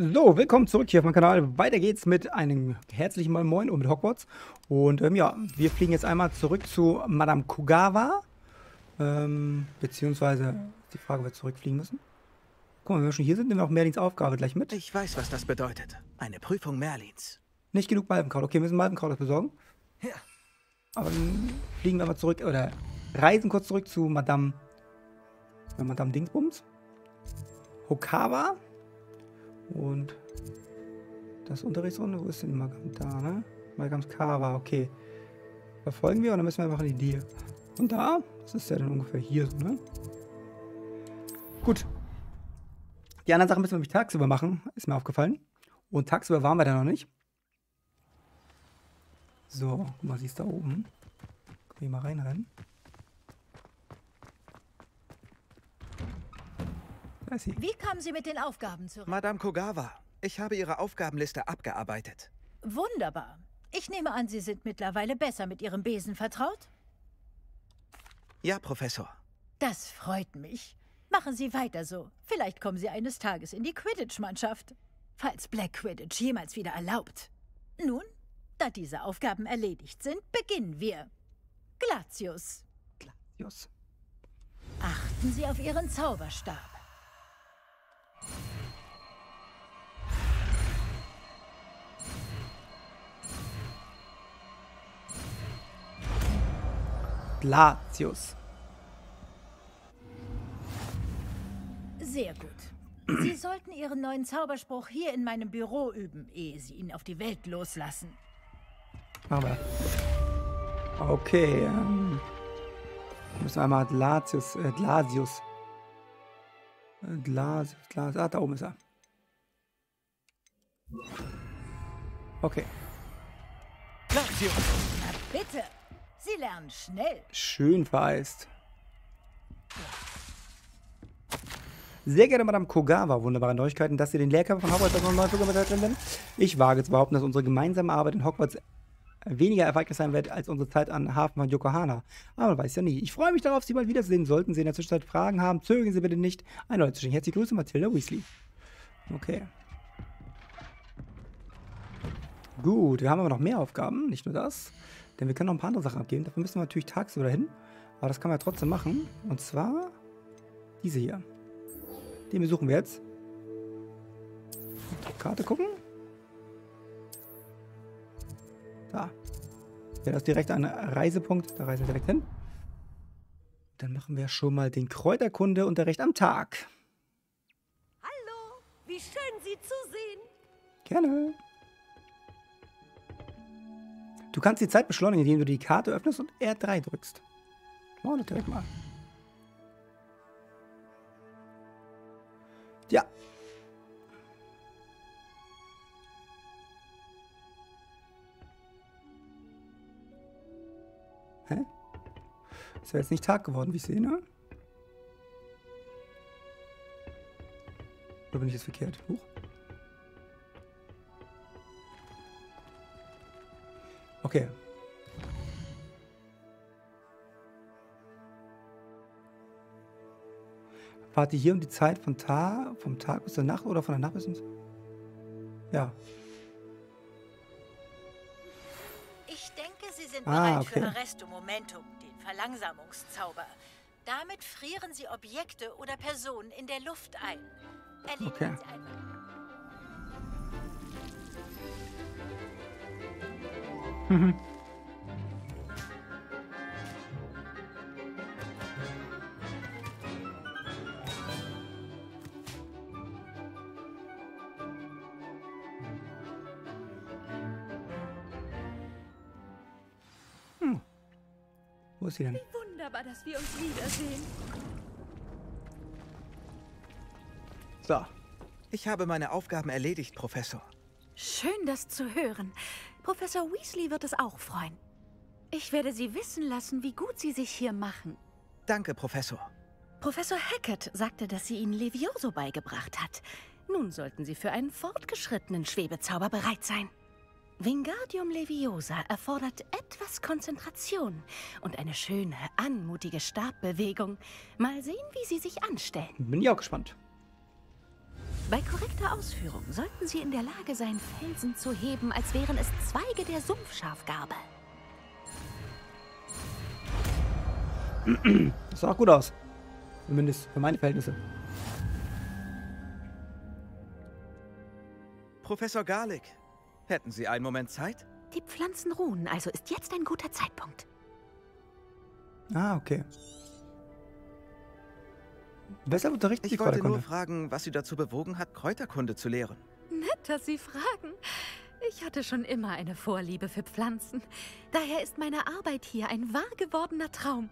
So, willkommen zurück hier auf meinem Kanal. Weiter geht's mit einem herzlichen Moin Moin und mit Hogwarts. Und ähm, ja, wir fliegen jetzt einmal zurück zu Madame Kugawa. Ähm, beziehungsweise die Frage, ob wir zurückfliegen müssen. Guck mal, wenn wir schon hier sind, nehmen wir auch Merlins Aufgabe gleich mit. Ich weiß, was das bedeutet. Eine Prüfung Merlins. Nicht genug Malvenkraut. Okay, wir müssen Malvenkraut besorgen. Ja. Aber dann fliegen wir mal zurück, oder reisen kurz zurück zu Madame, äh, Madame Dingsbums. Hokawa. Und das Unterrichtsrunde, wo ist denn Magam? Da, ne? Magams Kawa, okay. Verfolgen wir und dann müssen wir einfach in die Nähe. Und da, das ist ja dann ungefähr hier so, ne? Gut. Die anderen Sachen müssen wir nämlich tagsüber machen, ist mir aufgefallen. Und tagsüber waren wir da noch nicht. So, guck mal, sie ist da oben. Können wir mal reinrennen? Da ist sie. Wie kamen Sie mit den Aufgaben zurecht? Madame Kogawa, ich habe Ihre Aufgabenliste abgearbeitet. Wunderbar. Ich nehme an, Sie sind mittlerweile besser mit Ihrem Besen vertraut? Ja, Professor. Das freut mich. Machen Sie weiter so. Vielleicht kommen Sie eines Tages in die Quidditch-Mannschaft. Falls Black Quidditch jemals wieder erlaubt. Nun, da diese Aufgaben erledigt sind, beginnen wir. Glatius, Jos. achten Sie auf Ihren Zauberstab. Latius. Sehr gut. Sie sollten Ihren neuen Zauberspruch hier in meinem Büro üben, ehe Sie ihn auf die Welt loslassen. Machen wir. Okay. Ähm, müssen wir einmal Latius, äh, Glasius. Glasius, Glasius. Ah, da oben ist er. Okay. Na bitte! Sie lernen schnell. Schön vereist. Sehr gerne, Madame Kogawa. Wunderbare Neuigkeiten, dass Sie den Lehrkörper von Hogwarts als neuen Programm. Ich wage zu behaupten, dass unsere gemeinsame Arbeit in Hogwarts weniger erfolgreich sein wird als unsere Zeit an Hafen von Yokohama. Aber man weiß ja nie. Ich freue mich darauf, Sie bald wiedersehen. Sollten Sie in der Zwischenzeit Fragen haben, zögern Sie bitte nicht, eine Leute zu schicken. Herzliche Grüße, Mathilda Weasley. Okay. Gut, wir haben aber noch mehr Aufgaben, nicht nur das. Denn wir können noch ein paar andere Sachen abgeben. Dafür müssen wir natürlich tagsüber hin. Aber das kann man ja trotzdem machen. Und zwar diese hier. Den besuchen wir jetzt. Karte gucken. Da. Ja, das ist direkt ein Reisepunkt. Da reisen wir direkt hin. Dann machen wir schon mal den Kräuterkunde-Unterricht am Tag. Hallo, wie schön Sie zu sehen. Gerne. Du kannst die Zeit beschleunigen, indem du die Karte öffnest und R3 drückst. Machen wir das direkt mal. Ja. Ist ja jetzt nicht Tag geworden, wie ich sehe, ne? Oder bin ich jetzt verkehrt? Huch. Okay. Wart ihr hier um die Zeit von Tag, vom Tag bis zur Nacht oder von der Nacht bis ins... Ja. Ich denke, Sie sind Ah, bereit okay. für Arresto Momentum, Verlangsamungszauber. Damit frieren Sie Objekte oder Personen in der Luft ein. Erledigen Okay. Sie einfach. Wo sie denn? Wunderbar, dass wir uns wiedersehen. So. Ich habe meine Aufgaben erledigt, Professor. Schön, das zu hören. Professor Weasley wird es auch freuen. Ich werde Sie wissen lassen, wie gut Sie sich hier machen. Danke, Professor. Professor Hackett sagte, dass sie Ihnen Levioso beigebracht hat. Nun sollten Sie für einen fortgeschrittenen Schwebezauber bereit sein. Wingardium Leviosa erfordert etwas Konzentration und eine schöne, anmutige Stabbewegung. Mal sehen, wie Sie sich anstellen. Bin ich auch gespannt. Bei korrekter Ausführung sollten Sie in der Lage sein, Felsen zu heben, als wären es Zweige der Sumpfschafgarbe. Das sah auch gut aus. Zumindest für meine Verhältnisse. Professor Garlick, hätten Sie einen Moment Zeit? Die Pflanzen ruhen, also ist jetzt ein guter Zeitpunkt. Ah, okay. Weshalb unterrichten Sie Ich wollte nur fragen, was Sie dazu bewogen hat, Kräuterkunde zu lehren. Nett, dass Sie fragen. Ich hatte schon immer eine Vorliebe für Pflanzen. Daher ist meine Arbeit hier ein wahr gewordener Traum.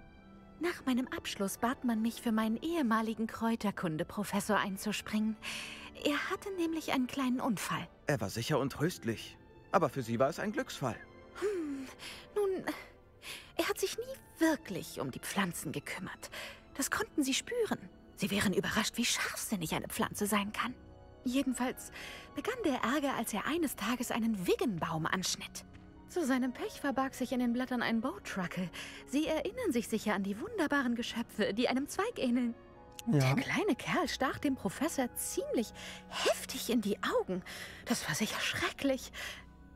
Nach meinem Abschluss bat man mich, für meinen ehemaligen Kräuterkunde-Professor einzuspringen. Er hatte nämlich einen kleinen Unfall. Er war sicher und tröstlich. Aber für Sie war es ein Glücksfall. Nun, er hat sich nie wirklich um die Pflanzen gekümmert. Das konnten sie spüren. Sie wären überrascht, wie scharfsinnig eine Pflanze sein kann. Jedenfalls begann der Ärger, als er eines Tages einen Wiggenbaum anschnitt. Zu seinem Pech verbarg sich in den Blättern ein Bowtruckle. Sie erinnern sich sicher an die wunderbaren Geschöpfe, die einem Zweig ähneln. Ja. Der kleine Kerl stach dem Professor ziemlich heftig in die Augen. Das war sicher schrecklich.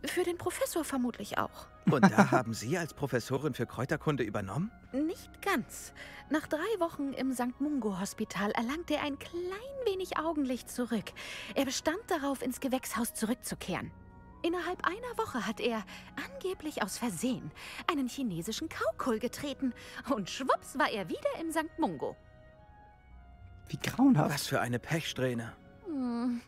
Für den Professor vermutlich auch. Und da haben Sie als Professorin für Kräuterkunde übernommen? Nicht ganz. Nach drei Wochen im St. Mungo-Hospital erlangte er ein klein wenig Augenlicht zurück. Er bestand darauf, ins Gewächshaus zurückzukehren. Innerhalb einer Woche hat er, angeblich aus Versehen, einen chinesischen Kaukohl getreten. Und schwupps war er wieder im St. Mungo. Wie grauenhaft. Was für eine Pechsträhne. Hm.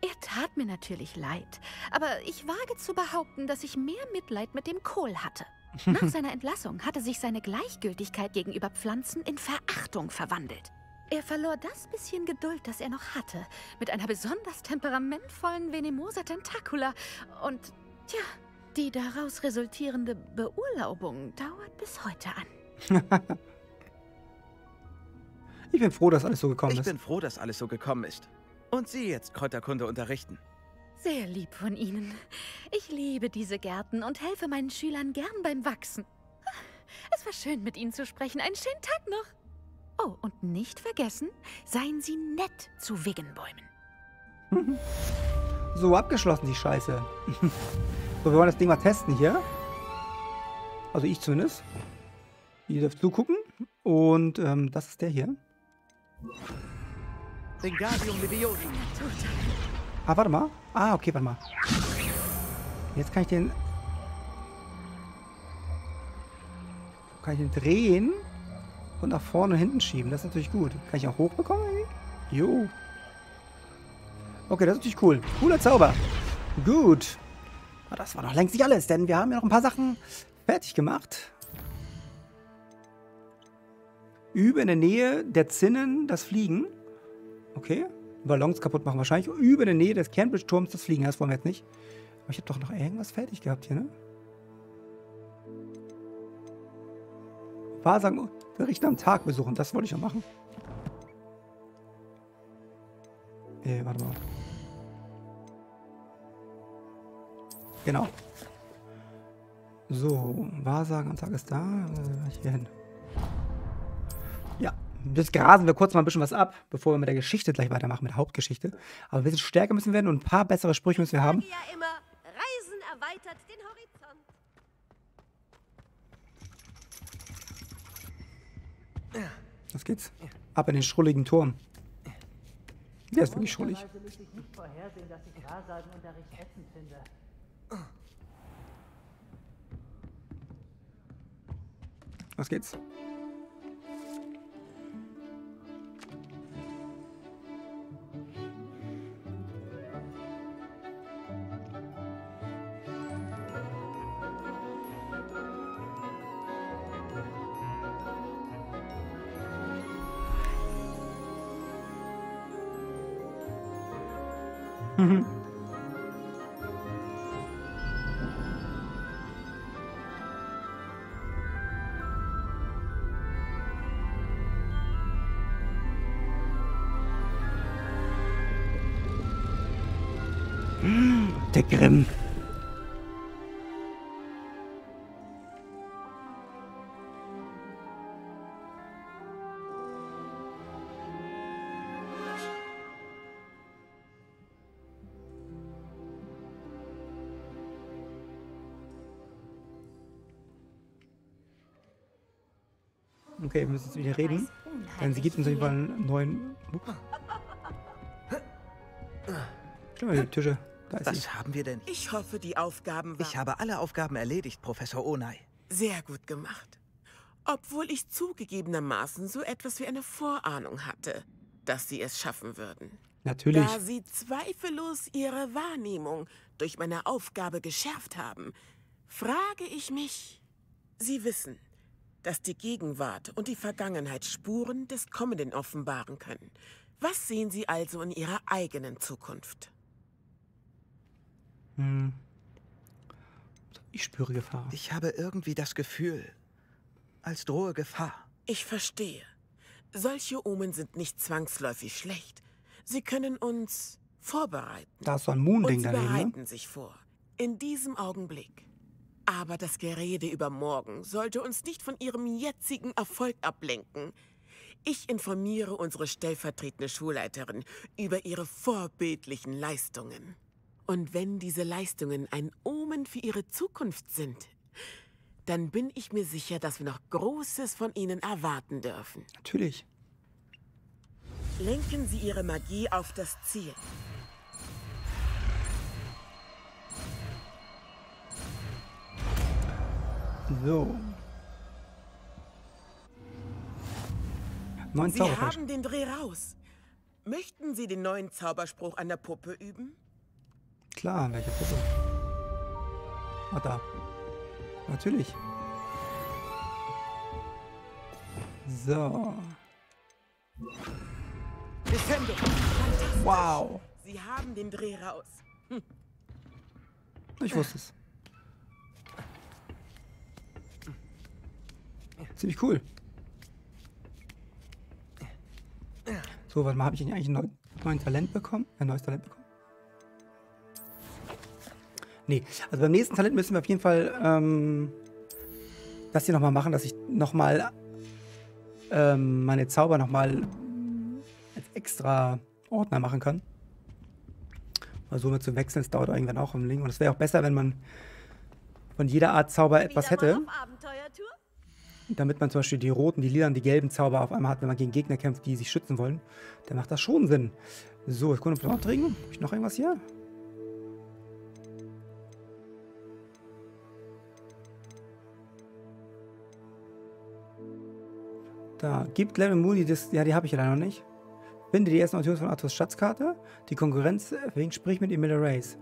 Er tat mir natürlich leid, aber ich wage zu behaupten, dass ich mehr Mitleid mit dem Kohl hatte. Nach seiner Entlassung hatte sich seine Gleichgültigkeit gegenüber Pflanzen in Verachtung verwandelt. Er verlor das bisschen Geduld, das er noch hatte, mit einer besonders temperamentvollen Venemosa Tentacula und, tja, die daraus resultierende Beurlaubung dauert bis heute an. Ich bin froh, dass alles so gekommen Ich ist. bin froh, dass alles so gekommen ist. Und Sie jetzt Kräuterkunde unterrichten. Sehr lieb von Ihnen. Ich liebe diese Gärten und helfe meinen Schülern gern beim Wachsen. Es war schön, mit Ihnen zu sprechen. Einen schönen Tag noch. Oh, und nicht vergessen, seien Sie nett zu Wiggenbäumen. So, abgeschlossen, die Scheiße. so, wir wollen das Ding mal testen hier. Also ich zumindest. Ihr dürft zugucken. Und ähm, das ist der hier. Wingardium Leviosa. Ah, warte mal. Ah, okay, warte mal. Jetzt kann ich den... Kann ich den drehen und nach vorne und hinten schieben. Das ist natürlich gut. Kann ich auch hochbekommen irgendwie? Jo. Okay, das ist natürlich cool. Cooler Zauber. Gut. Aber das war noch längst nicht alles, denn wir haben ja noch ein paar Sachen fertig gemacht. Über in der Nähe der Zinnen das Fliegen. Okay. Ballons kaputt machen wahrscheinlich. Über in der Nähe des Cambridge-Turms das Fliegen. Das wollen wir jetzt nicht. Aber ich habe doch noch irgendwas fertig gehabt hier, ne? Wahrsagen, Berichte am Tag besuchen. Das wollte ich ja machen. Äh, warte mal. Genau. So, Wahrsagen am Tag ist da. Äh, hier hin. Ja, jetzt grasen wir kurz mal ein bisschen was ab, bevor wir mit der Geschichte gleich weitermachen, mit der Hauptgeschichte. Aber ein bisschen stärker müssen wir werden und ein paar bessere Sprüche müssen wir haben. ja immer, Reisen erweitert den Horizont. Was geht's? Ab in den schrulligen Turm. Der ist wirklich schrullig. Möglicherweise ließ Der Grimm. Okay, wir müssen jetzt wieder reden. Denn sie gibt uns auf jeden Fall einen neuen. Ups. Schau mal, die Tische. Da ist sie. Was haben wir denn? Ich hoffe, die Aufgaben waren Ich habe alle Aufgaben erledigt, Professor Onai. sehr gut gemacht. Obwohl ich zugegebenermaßen so etwas wie eine Vorahnung hatte, dass Sie es schaffen würden. Natürlich. Da Sie zweifellos Ihre Wahrnehmung durch meine Aufgabe geschärft haben, frage ich mich, Sie wissen, dass die Gegenwart und die Vergangenheit Spuren des Kommenden offenbaren können. Was sehen Sie also in Ihrer eigenen Zukunft? Hm. Ich spüre Gefahr. Ich habe irgendwie das Gefühl, als drohe Gefahr. Ich verstehe. Solche Omen sind nicht zwangsläufig schlecht. Sie können uns vorbereiten. Da ist so ein Und Moon-Ding sie daneben, ne? bereiten sich vor. In diesem Augenblick. Aber das Gerede über morgen sollte uns nicht von ihrem jetzigen Erfolg ablenken. Ich informiere unsere stellvertretende Schulleiterin über ihre vorbildlichen Leistungen. Und wenn diese Leistungen ein Omen für ihre Zukunft sind, dann bin ich mir sicher, dass wir noch Großes von ihnen erwarten dürfen. Natürlich. Lenken Sie Ihre Magie auf das Ziel. So. Neun Sie Zauberfleisch. haben den Dreh raus. Möchten Sie den neuen Zauberspruch an der Puppe üben? Klar, welche Puppe? Ah, da. Natürlich. So. Defendo! Wow. Sie haben den Dreh raus. Ich wusste es. Ziemlich cool. So, warte mal, habe ich eigentlich ein neu, neuen Talent bekommen? Ein neues Talent bekommen? Nee, also beim nächsten Talent müssen wir auf jeden Fall ähm, das hier nochmal machen, dass ich nochmal ähm, meine Zauber nochmal als extra Ordner machen kann. Weil so mit zu wechseln, das dauert irgendwann auch im Link. Und es wäre auch besser, wenn man von jeder Art Zauber etwas hätte. mal Abenteuertour? Damit man zum Beispiel die roten, die lilanen, die gelben Zauber auf einmal hat, wenn man gegen Gegner kämpft, die sich schützen wollen. Dann macht das schon Sinn. So, ich ob wir noch trinken. Habe ich noch irgendwas hier? Da, gibt Level Moody, das, ja, die habe ich ja leider noch nicht. Finde die ersten Optionen von Arthurs Schatzkarte. Die Konkurrenz, äh, wegen sprich mit Emilia Race.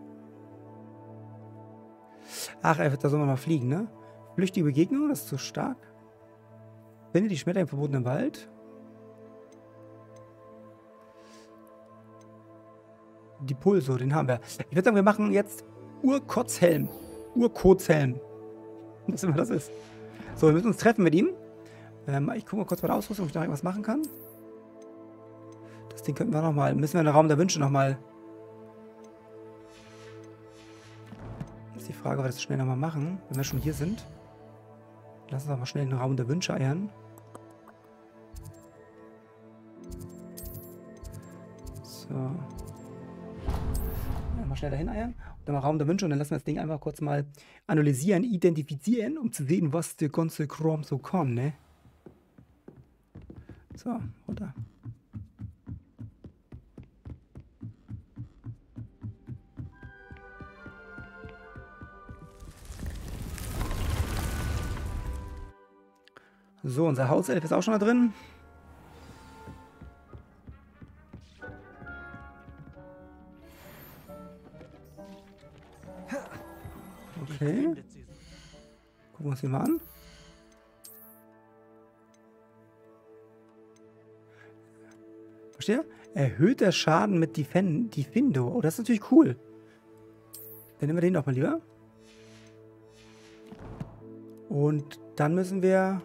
Ach, er wird da soll man mal fliegen, ne? Flüchtige Begegnung, das ist zu stark. Finde die Schmetterlinge im verbotenen Wald. Die Pulso, den haben wir. Ich würde sagen, wir machen jetzt Urkotzhelm. Urkotzhelm. Was immer das ist. So, wir müssen uns treffen mit ihm. Ähm, ich gucke mal kurz bei der Ausrüstung, ob ich noch irgendwas machen kann. Das Ding könnten wir nochmal. Müssen wir in den Raum der Wünsche nochmal. Ist die Frage, ob wir das schnell nochmal machen, wenn wir schon hier sind. Lass uns doch mal schnell in den Raum der Wünsche eiern. So. Ja, mal schnell dahin eiern. Und dann mal Raum der Wünsche und dann lassen wir das Ding einfach kurz mal analysieren, identifizieren, um zu sehen, was der ganze Kram so kann, ne? So, runter. So, unser Hauself ist auch schon da drin. Okay. Gucken wir uns den mal an. Versteht ihr? Erhöhter Schaden mit Defen Defendo. Oh, das ist natürlich cool. Dann nehmen wir den doch mal lieber. Und dann müssen wir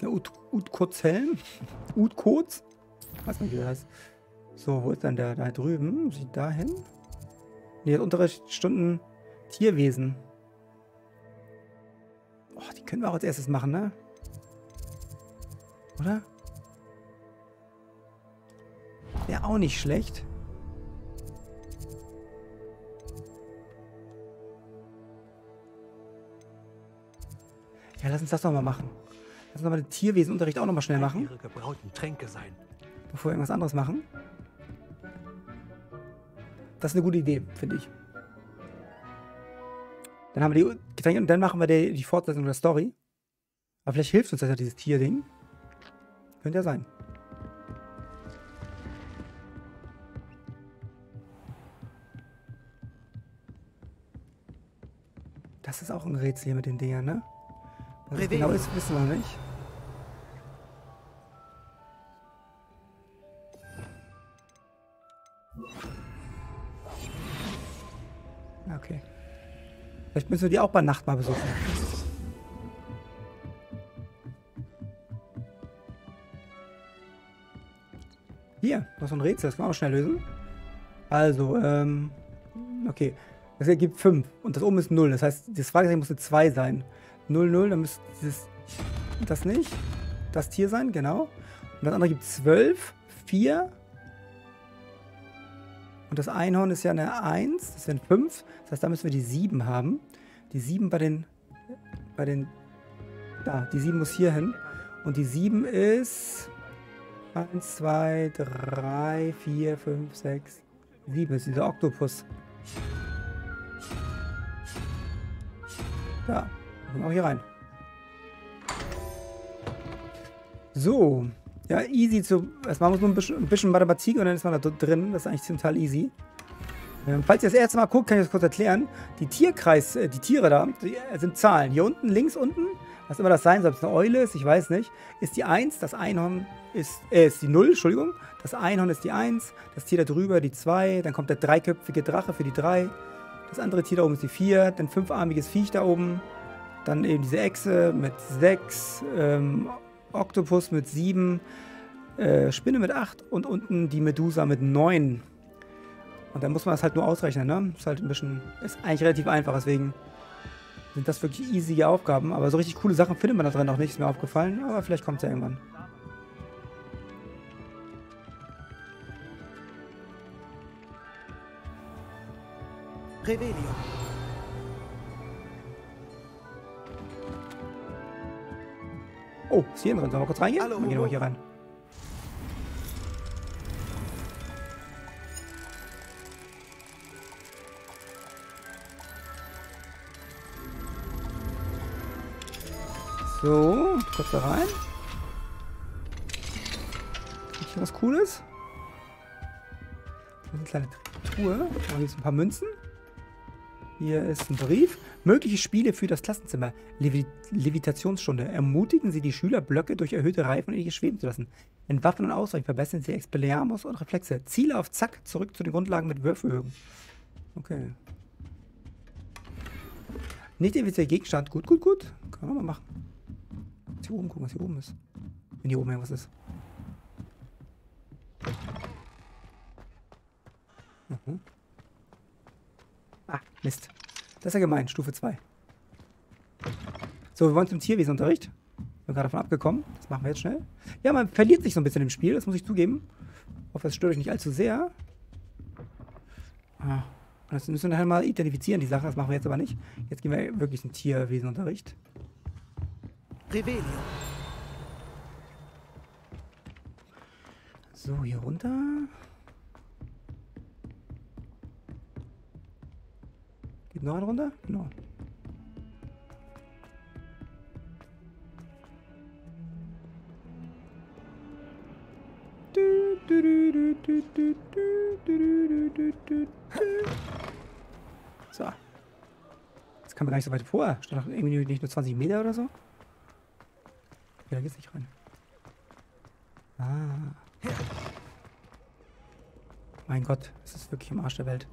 ja, Ut Utkozhelm. Utkoz. Weiß nicht, wie das heißt. So, wo ist dann der da drüben? Sieht da hin? Nee, hat Unterrichtsstunden Tierwesen. Oh, die können wir auch als erstes machen, ne? Oder? Wäre auch nicht schlecht. Ja, lass uns das doch mal machen. Lass uns nochmal den Tierwesenunterricht auch nochmal schnell machen, bevor wir irgendwas anderes machen. Das ist eine gute Idee, finde ich. Dann haben wir die Getränke und dann machen wir die, die Fortsetzung der Story. Aber vielleicht hilft uns das ja dieses Tierding. Könnte ja sein. Das ist auch ein Rätsel hier mit den Dingern, ne? Was genau ist, wissen wir nicht. Müssen wir die auch bei Nacht mal besuchen. Hier, noch so ein Rätsel, das können wir auch schnell lösen. Also, ähm, okay. Das ergibt 5 und das oben ist 0. Das heißt, das Fragezeichen muss eine 2 sein. 0, 0, dann müsste dieses, das nicht. Das Tier sein, genau. Und das andere gibt 12, 4. Und das Einhorn ist ja eine 1, das sind 5. Das heißt, da müssen wir die 7 haben. Die 7 bei den, bei den, da, die 7 muss hier hin. Und die 7 ist 1, 2, 3, 4, 5, 6, 7. Das ist dieser Oktopus. Da, kommen auch hier rein. So. Ja, easy zu. Erstmal muss man ein bisschen, ein bisschen Mathematik und dann ist man da drin. Das ist eigentlich total easy. Ähm, falls ihr das erste Mal guckt, kann ich das kurz erklären. Die Tierkreis, äh, die Tiere da, die äh, sind Zahlen. Hier unten, links unten, was immer das sein soll, ob es eine Eule ist, ich weiß nicht, ist die 1, das Einhorn ist, äh, ist die 0, Entschuldigung. Das Einhorn ist die 1, das Tier da drüber die 2, dann kommt der dreiköpfige Drache für die 3. Das andere Tier da oben ist die 4, dann fünfarmiges Viech da oben. Dann eben diese Echse mit 6, ähm, Oktopus mit 7, äh, Spinne mit 8 und unten die Medusa mit 9. Und dann muss man das halt nur ausrechnen, ne? Ist halt ein bisschen, ist eigentlich relativ einfach, deswegen sind das wirklich easy Aufgaben. Aber so richtig coole Sachen findet man da drin auch nicht, ist mir aufgefallen. Aber vielleicht kommt es ja irgendwann. Revelio. Oh, ist hier drin. Sollen wir kurz reingehen? Hallo, Dann gehen wir hier rein. So, kurz da rein. Ist hier was Cooles? Eine kleine Truhe. Oh, hier sind ein paar Münzen. Hier ist ein Brief. Mögliche Spiele für das Klassenzimmer. Levi Levitationsstunde. Ermutigen Sie die Schüler, Blöcke durch erhöhte Reifen und ähnliches schweben zu lassen. Entwaffnen und Ausweichen. Verbessern Sie Expelliarmus und Reflexe. Ziele auf Zack. Zurück zu den Grundlagen mit Würfelhöhen. Okay. Nicht effizient Gegenstand. Gut, gut, gut. Kann man mal machen. Hier oben gucken, was hier oben ist. Wenn hier oben irgendwas ist. Mhm. Ah, Mist. Das ist ja gemein, Stufe 2. So, wir wollen zum Tierwesenunterricht. Bin gerade davon abgekommen. Das machen wir jetzt schnell. Ja, man verliert sich so ein bisschen im Spiel, das muss ich zugeben. Hoffe, es stört euch nicht allzu sehr. Ah, das müssen wir nachher mal identifizieren, die Sache. Das machen wir jetzt aber nicht. Jetzt gehen wir wirklich zum Tierwesenunterricht. Revelio. So, hier runter. Geht noch ein runter? Genau. So. Jetzt kann man gar nicht so weit vor. Steht doch irgendwie nicht nur 20 Meter oder so. Ja, geht's nicht rein. Ah. Mein Gott, es ist wirklich im Arsch der Welt.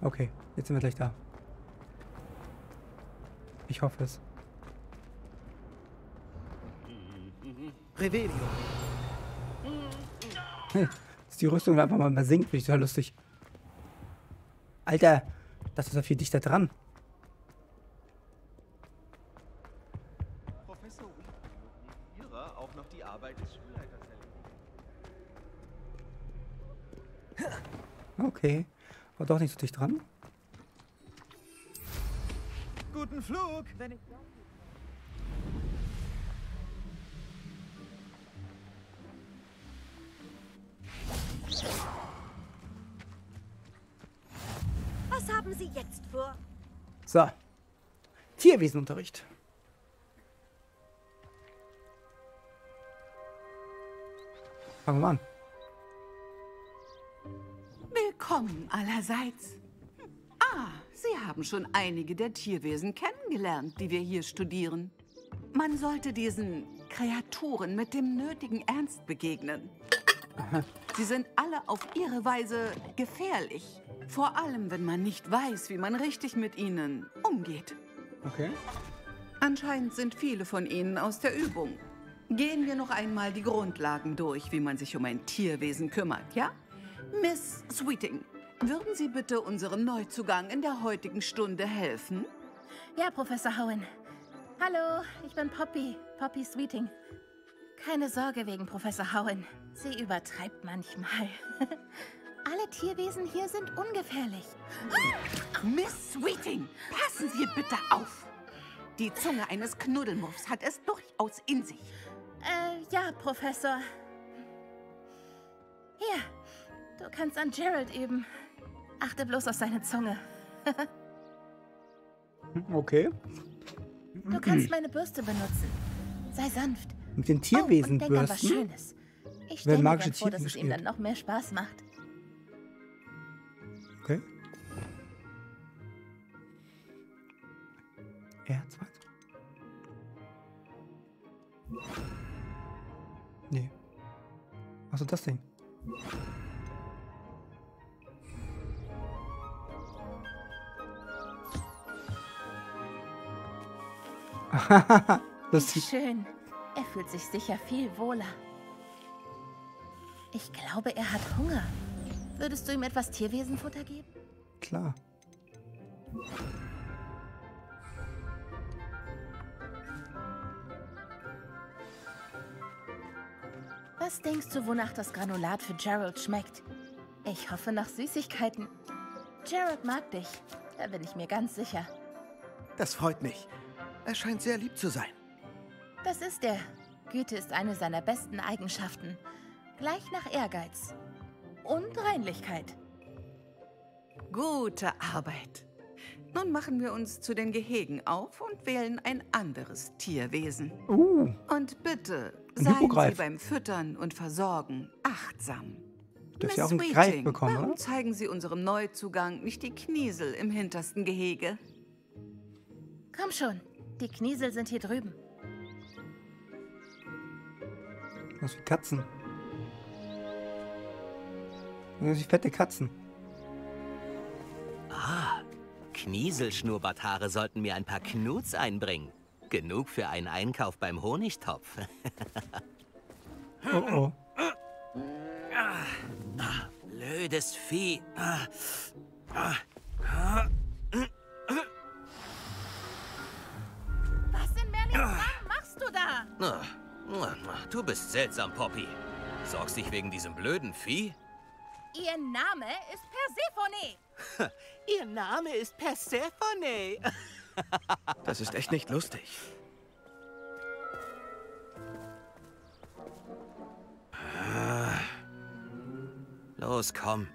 Okay, jetzt sind wir gleich da. Ich hoffe es. Revelio. Dass die Rüstung einfach mal sinkt, finde ich total lustig. Alter, das ist ja viel dichter dran. Okay. War doch nicht so dicht dran. Guten Flug! Wenn ich Tierwesenunterricht. Fangen wir an. Willkommen allerseits. Ah, Sie haben schon einige der Tierwesen kennengelernt, die wir hier studieren. Man sollte diesen Kreaturen mit dem nötigen Ernst begegnen. Sie sind alle auf ihre Weise gefährlich. Vor allem, wenn man nicht weiß, wie man richtig mit ihnen umgeht. Okay. Anscheinend sind viele von ihnen aus der Übung. Gehen wir noch einmal die Grundlagen durch, wie man sich um ein Tierwesen kümmert, ja? Miss Sweeting, würden Sie bitte unserem Neuzugang in der heutigen Stunde helfen? Ja, Professor Howen. Hallo, ich bin Poppy, Poppy Sweeting. Keine Sorge wegen Professor Howen. Sie übertreibt manchmal. Alle Tierwesen hier sind ungefährlich. Miss Sweeting, passen Sie bitte auf. Die Zunge eines Knuddelmuffs hat es durchaus in sich. Äh, ja, Professor. Hier, du kannst an Gerald üben. Achte bloß auf seine Zunge. Okay. Du kannst meine Bürste benutzen. Sei sanft. Mit den Oh, und denk an was Tierwesenbürsten. Schönes. Ich stelle mir vor, dass Tiere es ihm dann noch mehr Spaß macht. Okay. R2. Nee. Was ist das Ding? das sieht Schön. Er fühlt sich sicher viel wohler. Ich glaube, er hat Hunger. Würdest du ihm etwas Tierwesenfutter geben? klar. Was denkst du, wonach das Granulat für Gerald schmeckt? Ich hoffe nach Süßigkeiten. Gerald mag dich. Da bin ich mir ganz sicher. Das freut mich. Er scheint sehr lieb zu sein. Das ist er. Güte ist eine seiner besten Eigenschaften. Gleich nach Ehrgeiz. Und Reinlichkeit. Gute Arbeit. Nun machen wir uns zu den Gehegen auf und wählen ein anderes Tierwesen. Uh, Und bitte, seien Sie beim Füttern und Versorgen achtsam. dürft ihr auch einen Miss Greif bekommen, warum oder? zeigen Sie unserem Neuzugang nicht die Kniesel im hintersten Gehege? Komm schon. Die Kniesel sind hier drüben. Was wie Katzen. Das sind fette Katzen. Ah, Knieselschnurrbarthaare sollten mir ein paar Knuts einbringen. Genug für einen Einkauf beim Honigtopf. Oh oh. Blödes Vieh. Was in Merlins Namen machst du da? Du bist seltsam, Poppy. Sorgst dich wegen diesem blöden Vieh? Ihr Name ist Persephone. Ihr Name ist Persephone. Das ist echt nicht lustig. Los, komm.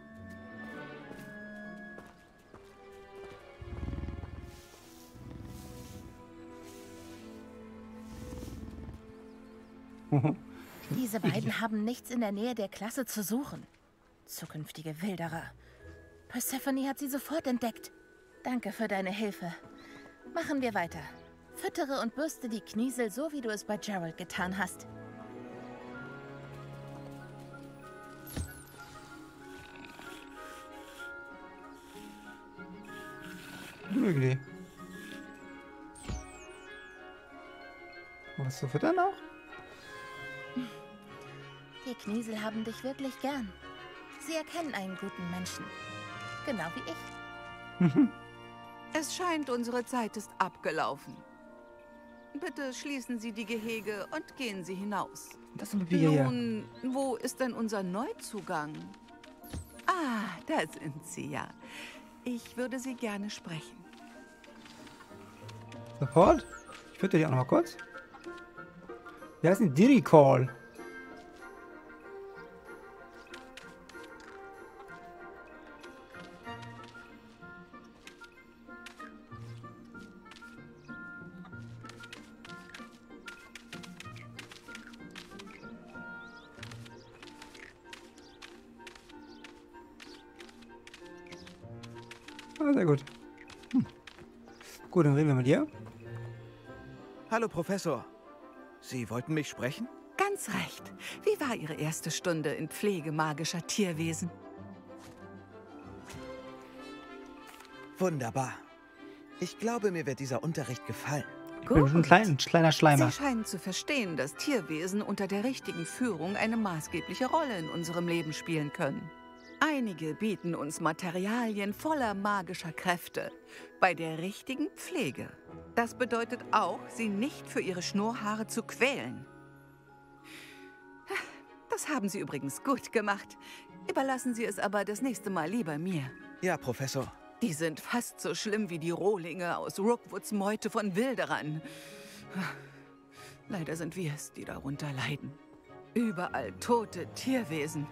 Diese beiden haben nichts in der Nähe der Klasse zu suchen. Zukünftige Wilderer. Persephone hat sie sofort entdeckt. Danke für deine Hilfe. Machen wir weiter. Füttere und bürste die Kniesel so, wie du es bei Gerald getan hast. Idee. Was zu füttern auch? Die Kniesel haben dich wirklich gern. Sie erkennen einen guten Menschen. Genau wie ich. Es scheint, unsere Zeit ist abgelaufen. Bitte schließen Sie die Gehege und gehen Sie hinaus. Das sind wir. Nun, wo ist denn unser Neuzugang? Ah, da sind Sie ja. Ich würde Sie gerne sprechen. Sofort? Ich fütter die auch noch mal kurz. Wer ist ein Diddy Call? Ah, sehr gut. Hm. Gut, dann reden wir mit dir. Hallo, Professor. Sie wollten mich sprechen? Ganz recht. Wie war Ihre erste Stunde in Pflege magischer Tierwesen? Wunderbar. Ich glaube, mir wird dieser Unterricht gefallen. Ich bin ein, klein, ein kleiner Schleimer. Sie scheinen zu verstehen, dass Tierwesen unter der richtigen Führung eine maßgebliche Rolle in unserem Leben spielen können. Einige bieten uns Materialien voller magischer Kräfte bei der richtigen Pflege. Das bedeutet auch, sie nicht für ihre Schnurrhaare zu quälen. Das haben Sie übrigens gut gemacht. Überlassen Sie es aber das nächste Mal lieber mir. Ja, Professor. Die sind fast so schlimm wie die Rohlinge aus Rookwoods Meute von Wilderern. Leider sind wir es, die darunter leiden. Überall tote Tierwesen.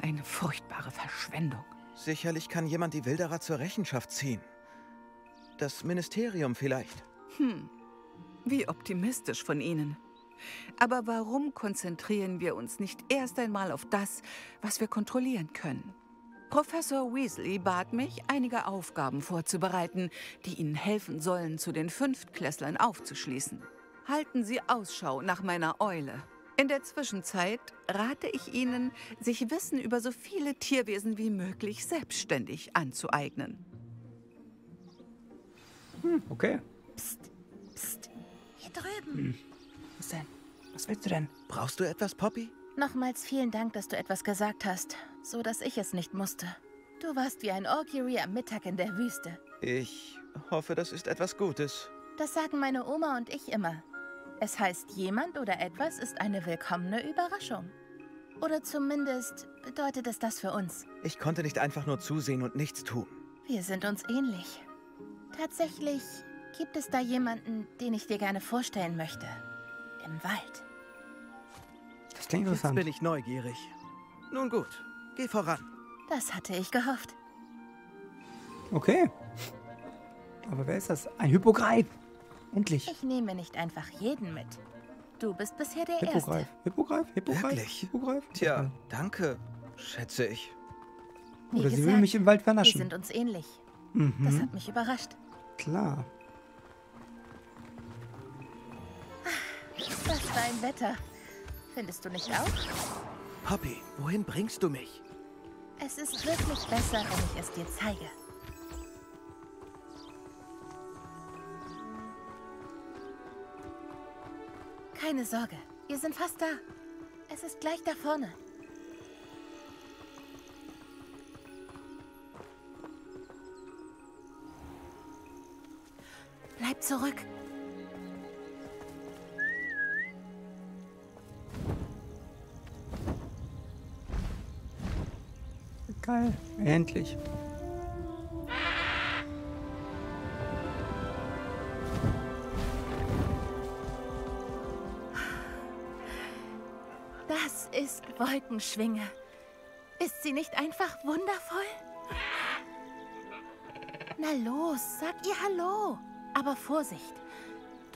Eine furchtbare Verschwendung. Sicherlich kann jemand die Wilderer zur Rechenschaft ziehen. Das Ministerium vielleicht. Hm, wie optimistisch von Ihnen. Aber warum konzentrieren wir uns nicht erst einmal auf das, was wir kontrollieren können? Professor Weasley bat mich, einige Aufgaben vorzubereiten, die Ihnen helfen sollen, zu den Fünftklässlern aufzuschließen. Halten Sie Ausschau nach meiner Eule. In der Zwischenzeit rate ich Ihnen, sich Wissen über so viele Tierwesen wie möglich selbstständig anzueignen. Hm, okay. Psst, psst. Hier drüben. Was denn? Was willst du denn? Brauchst du etwas, Poppy? Nochmals vielen Dank, dass du etwas gesagt hast, so dass ich es nicht musste. Du warst wie ein Orkiri am Mittag in der Wüste. Ich hoffe, das ist etwas Gutes. Das sagen meine Oma und ich immer. Es heißt, jemand oder etwas ist eine willkommene Überraschung. Oder zumindest bedeutet es das für uns. Ich konnte nicht einfach nur zusehen und nichts tun. Wir sind uns ähnlich. Tatsächlich gibt es da jemanden, den ich dir gerne vorstellen möchte. Im Wald. Das klingt Jetzt interessant. bin ich neugierig. Nun gut, geh voran. Das hatte ich gehofft. Okay. Aber wer ist das? Ein Hippogreif. Endlich. Ich nehme nicht einfach jeden mit. Du bist bisher der Hippogreif. Erste. Hippogreif? Hippogreif? Wirklich? Hippogreif? Tja, danke, schätze ich. Wie Oder sie will gesagt, mich im Wald Wir vernaschen. sind uns ähnlich. Das Mhm. hat mich überrascht. Klar. Was für ein Wetter. Findest du nicht auch? Poppy, wohin bringst du mich? Es ist wirklich besser, wenn ich es dir zeige. Keine Sorge, wir sind fast da. Es ist gleich da vorne. Bleib zurück. Geil. Endlich. Wolkenschwinge. Ist sie nicht einfach wundervoll? Na los, sag ihr Hallo. Aber Vorsicht.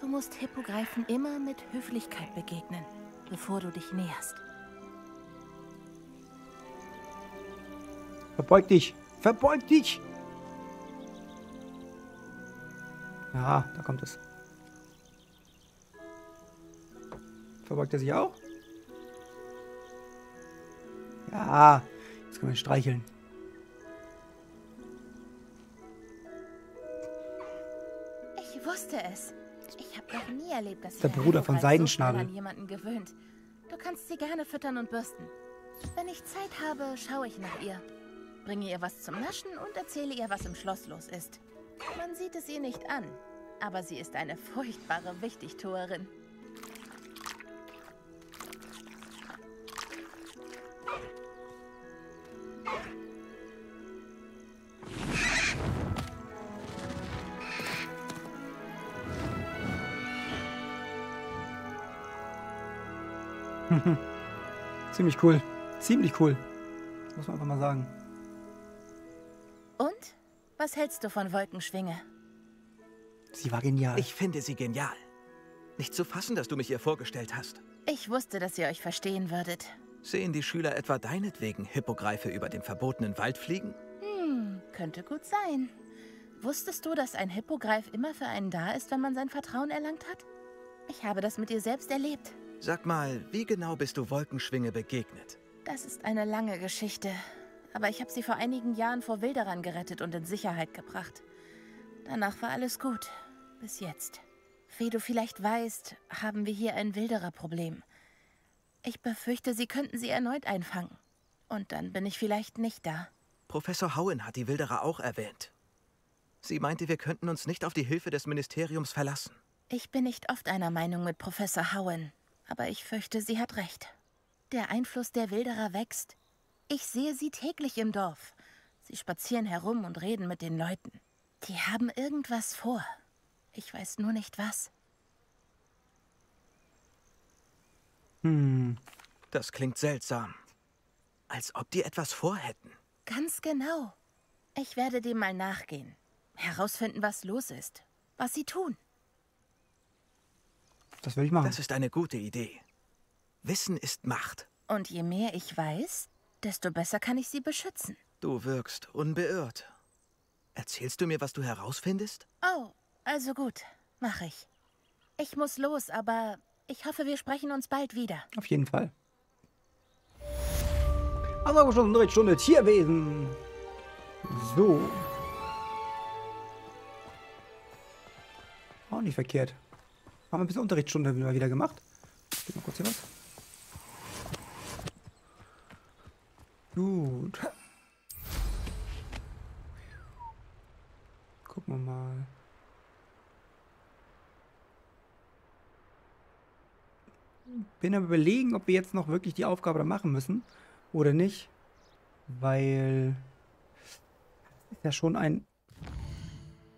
Du musst Hippogreifen immer mit Höflichkeit begegnen, bevor du dich näherst. Verbeug dich. Verbeug dich. Ja, da kommt es. Verbeugt er sich auch? Ja, jetzt können wir streicheln. Ich wusste es. Ich habe noch nie erlebt, dass Der Bruder von so Seidenschnabel. an jemanden gewöhnt. Du kannst sie gerne füttern und bürsten. Wenn ich Zeit habe, schaue ich nach ihr. Bringe ihr was zum Naschen und erzähle ihr, was im Schloss los ist. Man sieht es ihr nicht an, aber sie ist eine furchtbare Wichtigtuerin. Ziemlich cool. Ziemlich cool. Muss man einfach mal sagen. Und? Was hältst du von Wolkenschwinge? Sie war genial. Ich finde sie genial. Nicht zu fassen, dass du mich ihr vorgestellt hast. Ich wusste, dass ihr euch verstehen würdet. Sehen die Schüler etwa deinetwegen Hippogreife über den verbotenen Wald fliegen? Hm, könnte gut sein. Wusstest du, dass ein Hippogreif immer für einen da ist, wenn man sein Vertrauen erlangt hat? Ich habe das mit ihr selbst erlebt. Sag mal, wie genau bist du Wolkenschwinge begegnet? Das ist eine lange Geschichte. Aber ich habe sie vor einigen Jahren vor Wilderern gerettet und in Sicherheit gebracht. Danach war alles gut. Bis jetzt. Wie du vielleicht weißt, haben wir hier ein Wildererproblem. Ich befürchte, sie könnten sie erneut einfangen. Und dann bin ich vielleicht nicht da. Professor Howen hat die Wilderer auch erwähnt. Sie meinte, wir könnten uns nicht auf die Hilfe des Ministeriums verlassen. Ich bin nicht oft einer Meinung mit Professor Howen, aber ich fürchte, sie hat recht. Der Einfluss der Wilderer wächst. Ich sehe sie täglich im Dorf. Sie spazieren herum und reden mit den Leuten. Die haben irgendwas vor. Ich weiß nur nicht was. Hm. Das klingt seltsam. Als ob die etwas vorhätten. Ganz genau. Ich werde dem mal nachgehen. Herausfinden, was los ist. Was sie tun. Das will ich machen. Das ist eine gute Idee. Wissen ist Macht. Und je mehr ich weiß, desto besser kann ich sie beschützen. Du wirkst unbeirrt. Erzählst du mir, was du herausfindest? Oh, also gut. Mach ich. Ich muss los, aber ich hoffe, wir sprechen uns bald wieder. Auf jeden Fall. Also aber schon eine Stunde Tierwesen. So. Auch nicht verkehrt. Haben wir ein bisschen Unterrichtsstunde wieder gemacht. Ich mal kurz hier was. Gut. Gucken wir mal. Bin am überlegen, ob wir jetzt noch wirklich die Aufgabe machen müssen oder nicht. Weil ist ja schon ein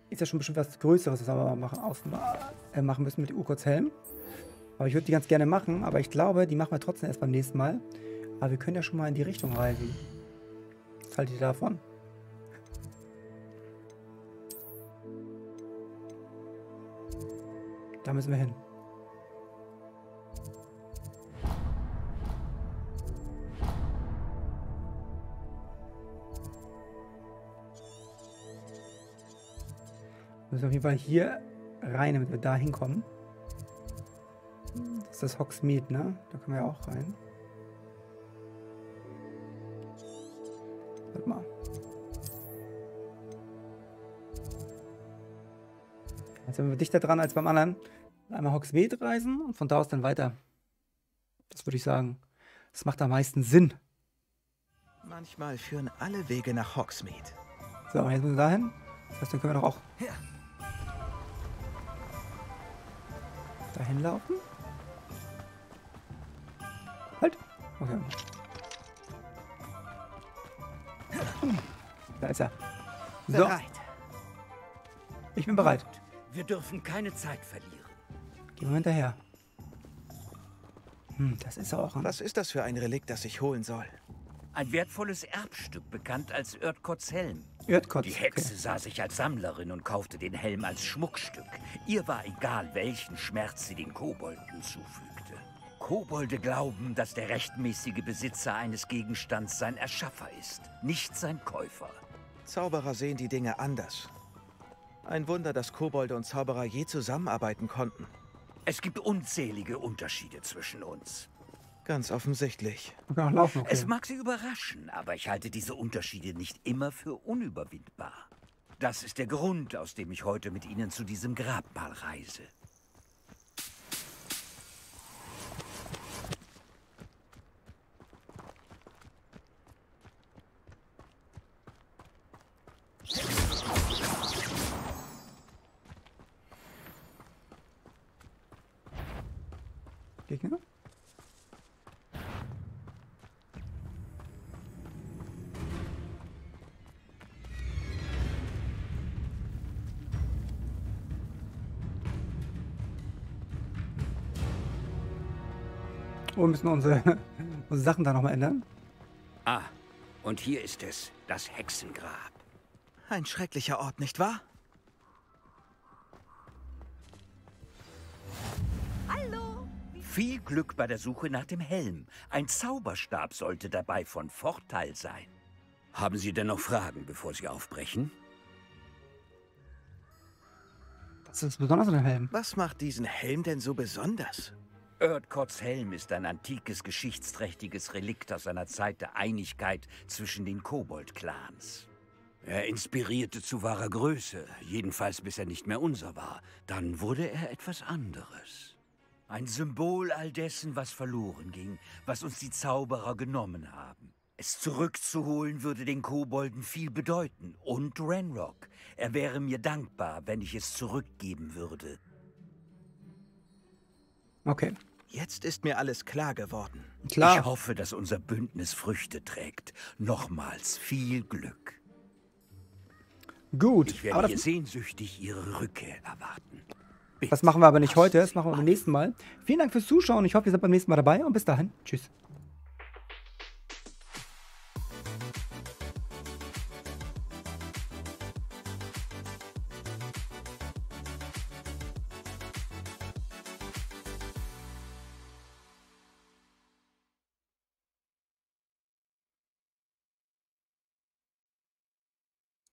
ist ja schon bestimmt was Größeres, was wir machen, aus, äh, machen müssen mit Urkurzhelm. Aber ich würde die ganz gerne machen, aber ich glaube, die machen wir trotzdem erst beim nächsten Mal. Aber wir können ja schon mal in die Richtung reisen. Was haltet ihr davon? Da müssen wir hin. Wir müssen auf jeden Fall hier rein, damit wir da hinkommen. Das ist das Hogsmeade, ne? Da können wir ja auch rein. Warte mal. Jetzt sind wir dichter dran als beim anderen. Einmal Hogsmeade reisen und von da aus dann weiter. Das würde ich sagen. Das macht am meisten Sinn. Manchmal führen alle Wege nach Hogsmeade. So, jetzt müssen wir dahin. Das heißt, dann können wir doch auch Ja. Dahin laufen. Halt. Okay. Da ist er. So, Bereit. ich bin bereit. Wir dürfen keine Zeit verlieren. Gehen wir hinterher. Hm, das ist auch ein... Was ist das für ein Relikt, das ich holen soll? Ein wertvolles Erbstück, bekannt als Örtkotz Helm. Erdkotz. Die Hexe sah sich als Sammlerin und kaufte den Helm als Schmuckstück. Ihr war egal, welchen Schmerz sie den Kobolden zufügte. Kobolde glauben, dass der rechtmäßige Besitzer eines Gegenstands sein Erschaffer ist, nicht sein Käufer. Zauberer sehen die Dinge anders. Ein Wunder, dass Kobolde und Zauberer je zusammenarbeiten konnten. Es gibt unzählige Unterschiede zwischen uns. Ganz offensichtlich. Laufen, okay. Es mag Sie überraschen, aber ich halte diese Unterschiede nicht immer für unüberwindbar. Das ist der Grund, aus dem ich heute mit Ihnen zu diesem Grabmal reise. Müssen unsere, unsere Sachen da nochmal ändern. Ah, und hier ist es, das Hexengrab. Ein schrecklicher Ort, nicht wahr? Hallo? Viel Glück bei der Suche nach dem Helm. Ein Zauberstab sollte dabei von Vorteil sein. Haben Sie denn noch Fragen, bevor Sie aufbrechen? Was ist besonders an dem Helm? Was macht diesen Helm denn so besonders? Erdkotts Helm ist ein antikes, geschichtsträchtiges Relikt aus einer Zeit der Einigkeit zwischen den Kobold-Clans. Er inspirierte zu wahrer Größe, jedenfalls bis er nicht mehr unser war. Dann wurde er etwas anderes. Ein Symbol all dessen, was verloren ging, was uns die Zauberer genommen haben. Es zurückzuholen würde den Kobolden viel bedeuten. Und Renrock. Er wäre mir dankbar, wenn ich es zurückgeben würde. Okay. Jetzt ist mir alles klar geworden. Klar. Ich hoffe, dass unser Bündnis Früchte trägt. Nochmals viel Glück. Gut. Ich werde Aber hier sehnsüchtig Ihre Rückkehr erwarten. das machen wir aber nicht heute. Das machen wir beim nächsten Mal. Vielen Dank fürs Zuschauen. Ich hoffe, ihr seid beim nächsten Mal dabei. Und bis dahin. Tschüss.